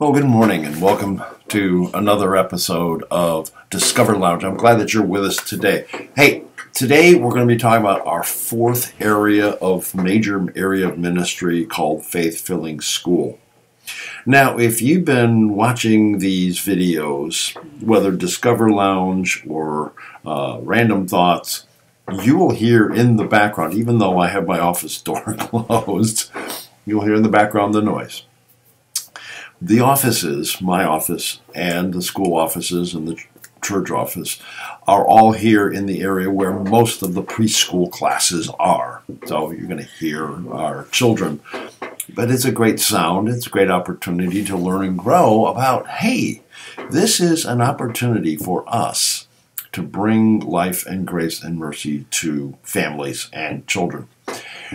Well, good morning and welcome to another episode of Discover Lounge. I'm glad that you're with us today. Hey, today we're going to be talking about our fourth area of major area of ministry called Faith Filling School. Now, if you've been watching these videos, whether Discover Lounge or uh, Random Thoughts, you will hear in the background, even though I have my office door closed, you'll hear in the background the noise the offices, my office and the school offices and the church office, are all here in the area where most of the preschool classes are. So you're going to hear our children. But it's a great sound, it's a great opportunity to learn and grow about hey, this is an opportunity for us to bring life and grace and mercy to families and children.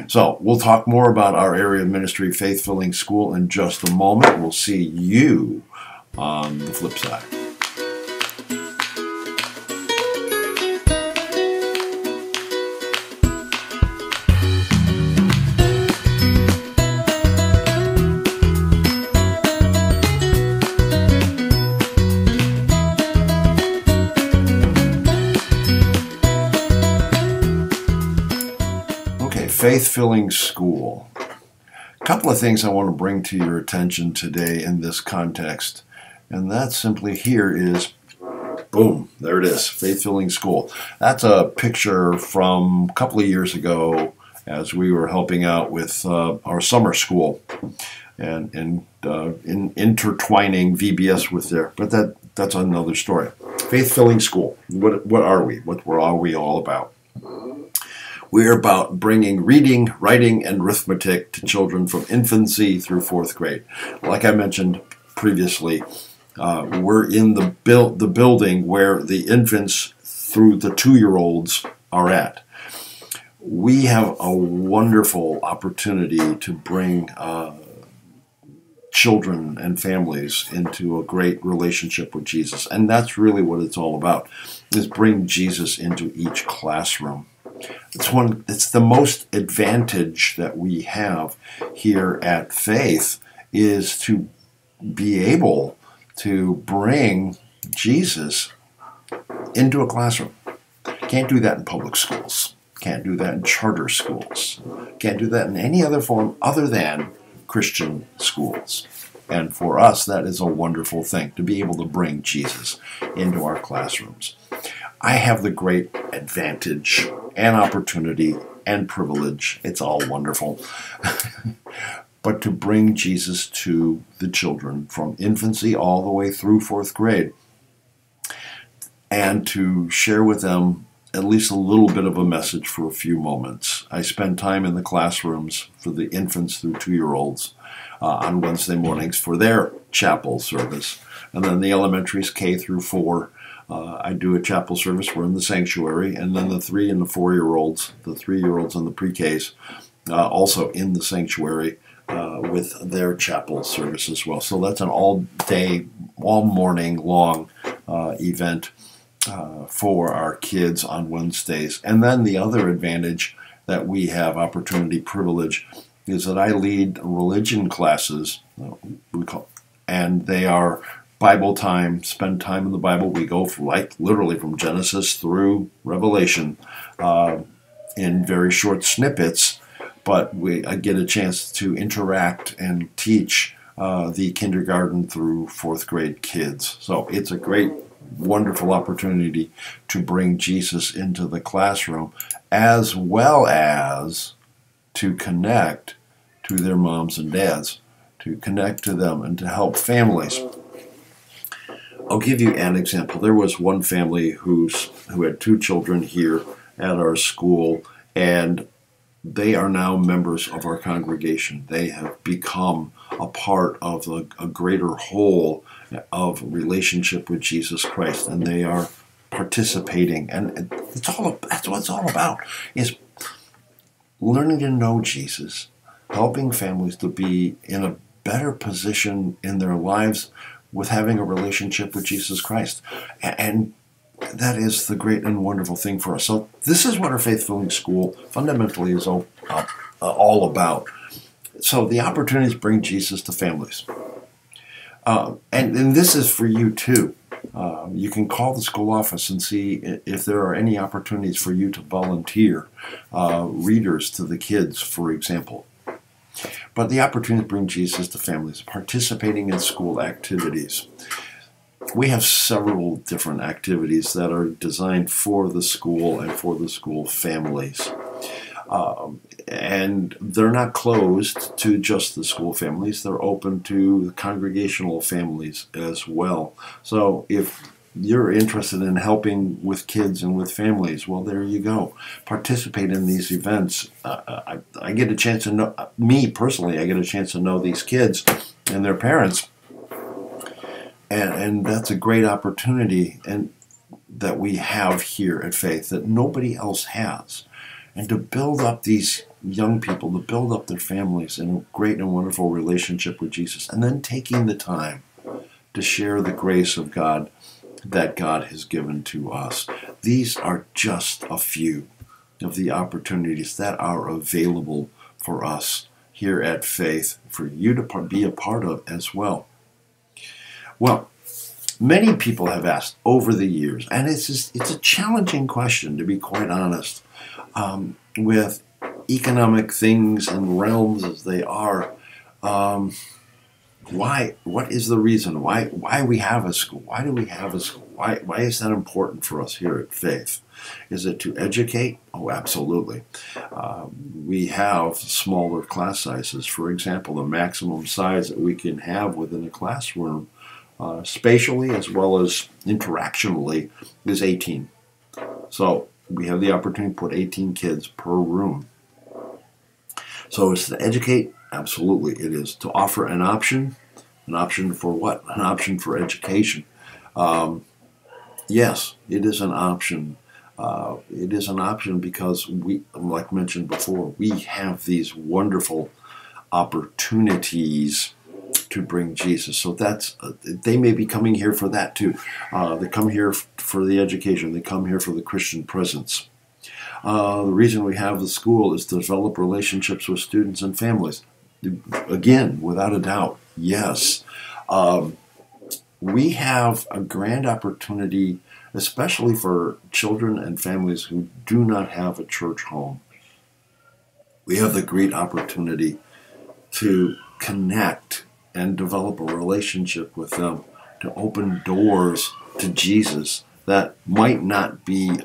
So we'll talk more about our area of ministry, Faith Filling School, in just a moment. We'll see you on the flip side. Faith filling school. A couple of things I want to bring to your attention today in this context, and that simply here is boom, there it is, faith filling school. That's a picture from a couple of years ago as we were helping out with uh, our summer school and, and uh, in intertwining VBS with there. But that that's another story. Faith filling school. What what are we? What are we all about? We're about bringing reading, writing, and arithmetic to children from infancy through fourth grade. Like I mentioned previously, uh, we're in the, build, the building where the infants through the two-year-olds are at. We have a wonderful opportunity to bring uh, children and families into a great relationship with Jesus. And that's really what it's all about, is bring Jesus into each classroom. It's one. It's the most advantage that we have here at Faith is to be able to bring Jesus into a classroom. Can't do that in public schools. Can't do that in charter schools. Can't do that in any other form other than Christian schools. And for us, that is a wonderful thing to be able to bring Jesus into our classrooms. I have the great advantage and opportunity and privilege. It's all wonderful. but to bring Jesus to the children from infancy all the way through fourth grade and to share with them at least a little bit of a message for a few moments. I spend time in the classrooms for the infants through two year olds uh, on Wednesday mornings for their chapel service. And then the elementaries K through four uh, I do a chapel service. We're in the sanctuary, and then the three and the four-year-olds, the three-year-olds and the pre-Ks, uh, also in the sanctuary uh, with their chapel service as well. So that's an all-day, all-morning long uh, event uh, for our kids on Wednesdays. And then the other advantage that we have, opportunity, privilege, is that I lead religion classes. Uh, we call, and they are Bible time, spend time in the Bible. We go from, like literally from Genesis through Revelation uh, in very short snippets, but we I get a chance to interact and teach uh, the kindergarten through fourth grade kids. So it's a great, wonderful opportunity to bring Jesus into the classroom as well as to connect to their moms and dads, to connect to them and to help families I'll give you an example. There was one family who's who had two children here at our school, and they are now members of our congregation. They have become a part of a, a greater whole of relationship with Jesus Christ, and they are participating. And it's all that's what it's all about is learning to know Jesus, helping families to be in a better position in their lives with having a relationship with Jesus Christ. And that is the great and wonderful thing for us. So, this is what our faith filling school fundamentally is all, uh, all about. So, the opportunities bring Jesus to families. Uh, and, and this is for you too. Uh, you can call the school office and see if there are any opportunities for you to volunteer uh, readers to the kids, for example. But the opportunity to bring Jesus to families, participating in school activities. We have several different activities that are designed for the school and for the school families. Um, and they're not closed to just the school families, they're open to congregational families as well. So if you're interested in helping with kids and with families, well, there you go. Participate in these events. Uh, I, I get a chance to know, me personally, I get a chance to know these kids and their parents. And, and that's a great opportunity and that we have here at Faith that nobody else has and to build up these young people, to build up their families in a great and wonderful relationship with Jesus, and then taking the time to share the grace of God that God has given to us. These are just a few of the opportunities that are available for us here at Faith, for you to be a part of as well. Well, many people have asked over the years, and it's just, it's a challenging question to be quite honest um, with economic things and realms as they are. Um, why? What is the reason? Why? Why we have a school? Why do we have a school? Why? Why is that important for us here at Faith? Is it to educate? Oh, absolutely. Uh, we have smaller class sizes. For example, the maximum size that we can have within a classroom, uh, spatially as well as interactionally, is 18. So we have the opportunity to put 18 kids per room. So it's to educate? Absolutely, it is. To offer an option? An option for what? An option for education. Um, yes, it is an option. Uh, it is an option because we, like mentioned before, we have these wonderful opportunities to bring Jesus. So that's uh, they may be coming here for that too. Uh, they come here for the education. They come here for the Christian presence. Uh, the reason we have the school is to develop relationships with students and families. Again, without a doubt, yes. Um, we have a grand opportunity, especially for children and families who do not have a church home. We have the great opportunity to connect and develop a relationship with them, to open doors to Jesus that might not be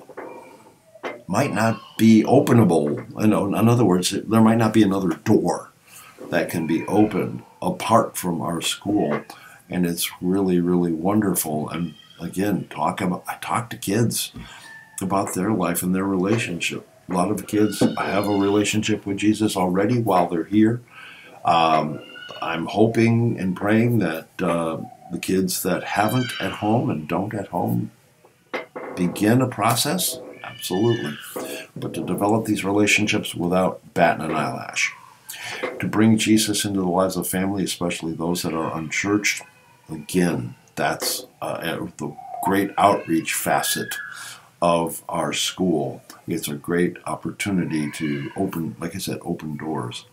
might not be openable. In, in other words, there might not be another door that can be opened apart from our school, and it's really really wonderful. And again, talk about I talk to kids about their life and their relationship. A lot of kids have a relationship with Jesus already while they're here. Um, I'm hoping and praying that uh, the kids that haven't at home and don't at home begin a process. Absolutely. But to develop these relationships without batting an eyelash. To bring Jesus into the lives of family, especially those that are unchurched, again, that's uh, the great outreach facet of our school. It's a great opportunity to open, like I said, open doors.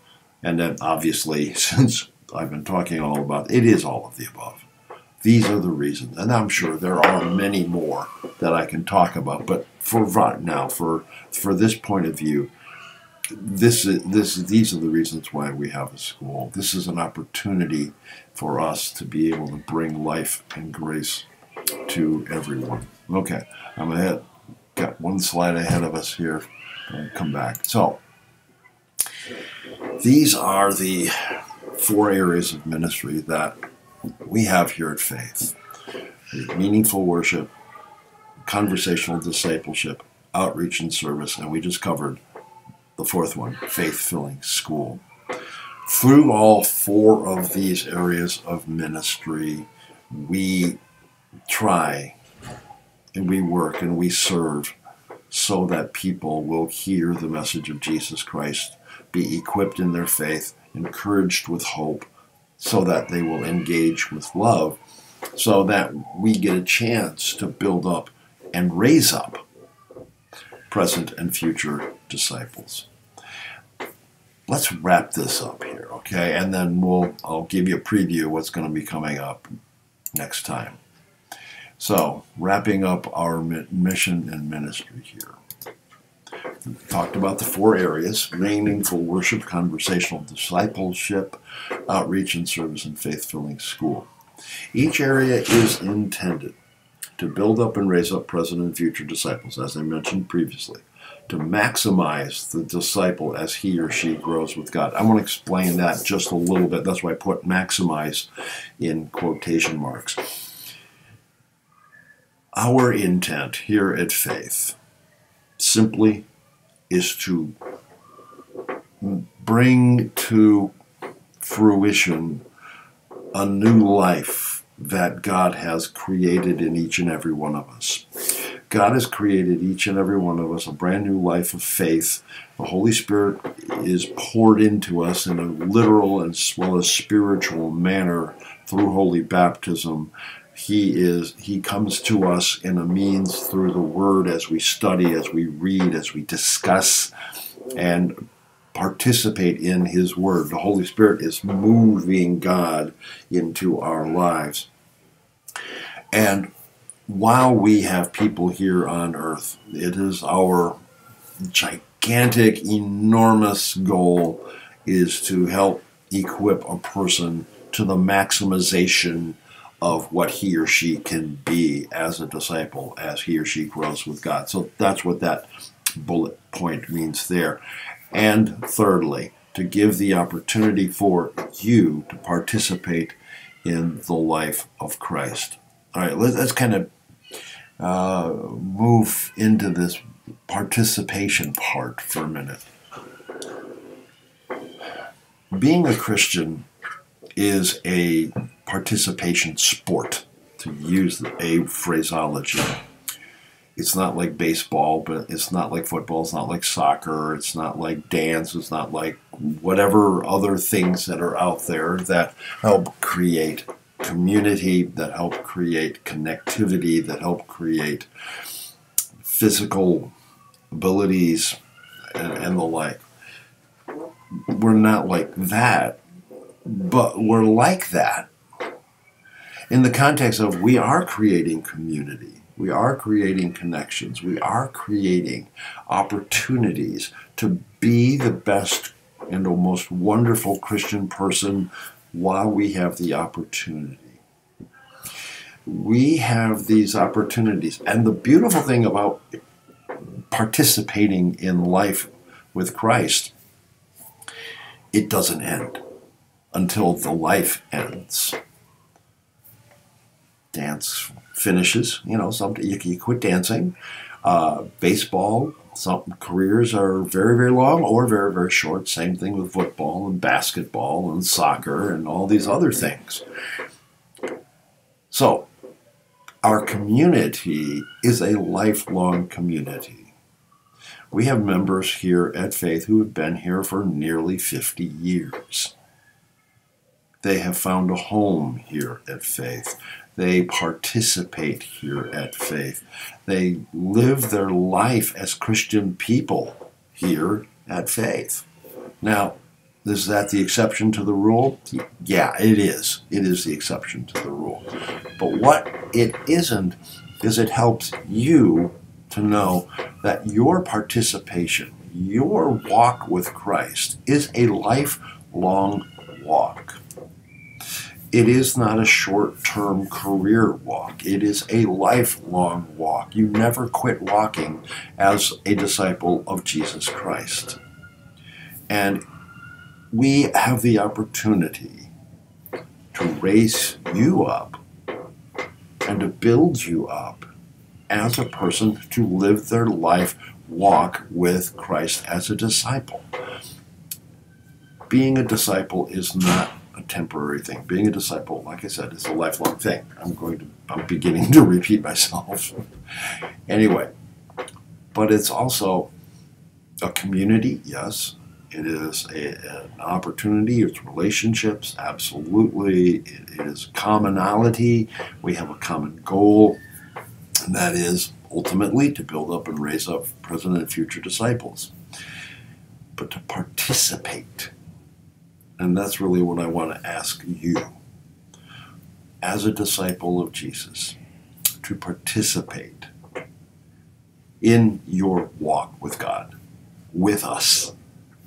And then obviously, since I've been talking all about. It is all of the above. These are the reasons, and I'm sure there are many more that I can talk about. But for right now, for for this point of view, this is this these are the reasons why we have a school. This is an opportunity for us to be able to bring life and grace to everyone. Okay, I'm ahead. Got one slide ahead of us here. I'll come back. So these are the four areas of ministry that we have here at Faith meaningful worship, conversational discipleship, outreach and service, and we just covered the fourth one faith filling school. Through all four of these areas of ministry, we try and we work and we serve so that people will hear the message of Jesus Christ, be equipped in their faith, encouraged with hope so that they will engage with love, so that we get a chance to build up and raise up present and future disciples. let's wrap this up here, okay? And then we'll I'll give you a preview of what's going to be coming up next time. So, wrapping up our mission and ministry here. We talked about the four areas meaningful worship, conversational discipleship, outreach and service, and faith filling school. Each area is intended to build up and raise up present and future disciples, as I mentioned previously, to maximize the disciple as he or she grows with God. I want to explain that just a little bit. That's why I put maximize in quotation marks. Our intent here at Faith simply is to bring to fruition a new life that God has created in each and every one of us. God has created each and every one of us a brand new life of faith. The Holy Spirit is poured into us in a literal as well as spiritual manner through holy baptism. He is he comes to us in a means through the word as we study, as we read, as we discuss and participate in his word. The Holy Spirit is moving God into our lives. And while we have people here on earth, it is our gigantic, enormous goal is to help equip a person to the maximization of what he or she can be as a disciple as he or she grows with God. So that's what that bullet point means there. And thirdly, to give the opportunity for you to participate in the life of Christ. All right, let's, kind of uh, move into this participation part for a minute. Being a Christian is a participation sport, to use a phraseology. It's not like baseball, but it's not like football, it's not like soccer, it's not like dance, it's not like whatever other things that are out there that help create community, that help create connectivity, that help create physical abilities and, and the like. We're not like that, but we're like that in the context of we are creating community. We are creating connections. We are creating opportunities to be the best and the most wonderful Christian person while we have the opportunity. We have these opportunities. And the beautiful thing about participating in life with Christ, it doesn't end until the life ends. Dance finishes, you know, some, you, you quit dancing. Uh, baseball some careers are very, very long or very, very short. Same thing with football and basketball and soccer and all these other things. So, our community is a lifelong community. We have members here at Faith who have been here for nearly 50 years. They have found a home here at Faith. They participate here at Faith. They live their life as Christian people here at Faith. Now, is that the exception to the rule? Yeah, it is. It is the exception to the rule. But what it isn't is it helps you to know that your participation, your walk with Christ, is a lifelong walk. It is not a short term career walk. It is a lifelong walk. You never quit walking as a disciple of Jesus Christ. And we have the opportunity to raise you up and to build you up as a person to live their life walk with Christ as a disciple. Being a disciple is not a temporary thing. Being a disciple, like I said, is a lifelong thing. I'm going to, I'm beginning to repeat myself. anyway, but it's also a community, yes. It is a, an opportunity, it's relationships, absolutely. It, it is commonality. We have a common goal, and that is ultimately to build up and raise up present and future disciples. but to participate. And that's really what I want to ask you as a disciple of Jesus to participate in your walk with God, with us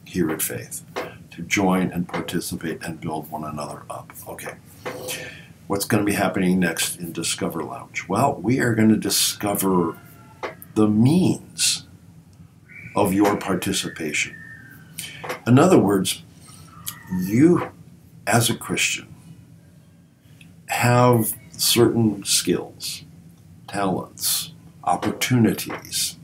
here at Faith, to join and participate and build one another up. Okay. What's going to be happening next in Discover Lounge? Well, we are going to discover the means of your participation. In other words, you as a Christian have certain skills, talents, opportunities.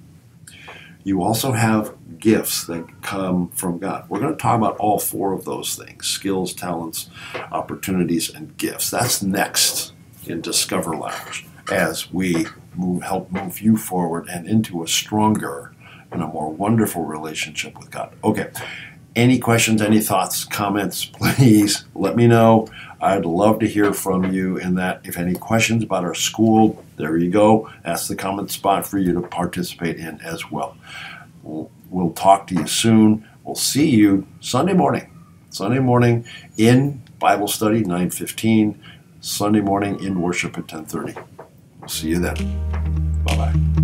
You also have gifts that come from God. We're going to talk about all four of those things skills, talents, opportunities, and gifts. That's next in Discover Lounge as we move, help move you forward and into a stronger and a more wonderful relationship with God. Okay. Any questions, any thoughts, comments, please let me know. I'd love to hear from you in that. If any questions about our school, there you go. That's the comment spot for you to participate in as well. We'll, we'll talk to you soon. We'll see you Sunday morning. Sunday morning in Bible study 9:15. Sunday morning in worship at 10:30. We'll see you then.